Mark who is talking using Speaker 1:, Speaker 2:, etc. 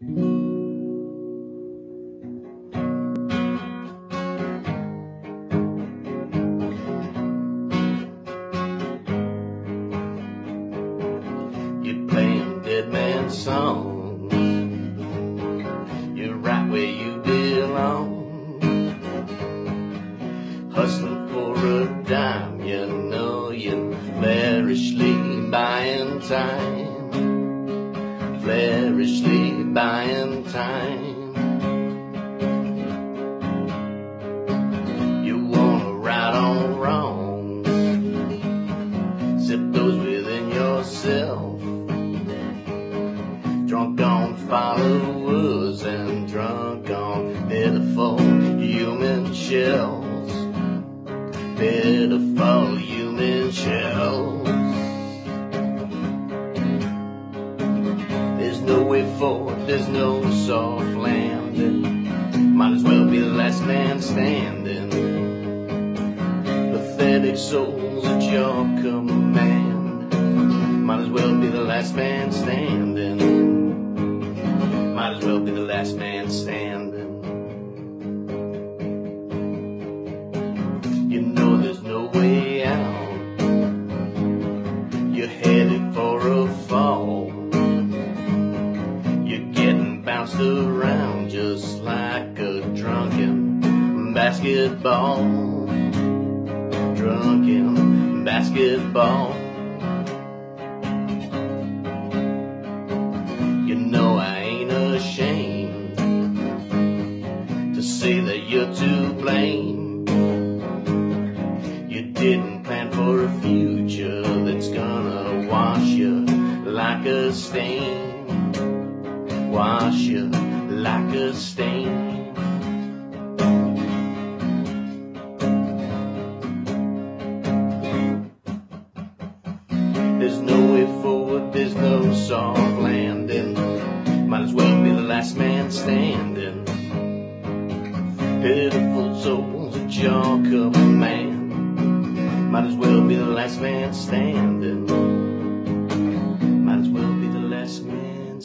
Speaker 1: You're playing dead man songs. You're right where you belong. Hustling for a dime, you know you're flarishly buying time. Flarishly buying time. You wanna right on wrongs. Sip those within yourself. Drunk on followers and drunk on pitiful human shells. Pitiful human shells. No way forward, there's no soft landing. Might as well be the last man standing. Pathetic souls at your command. Might as well be the last man standing. Might as well be the last man standing. Bounced around just like a drunken basketball. Drunken basketball. You know I ain't ashamed to say that you're to blame. You didn't plan for a future that's gonna wash you like a stain. Wash you like a stain. There's no way forward, there's no soft landing. Might as well be the last man standing. Pitiful souls at your command. Might as well be the last man standing. Might as well be the last man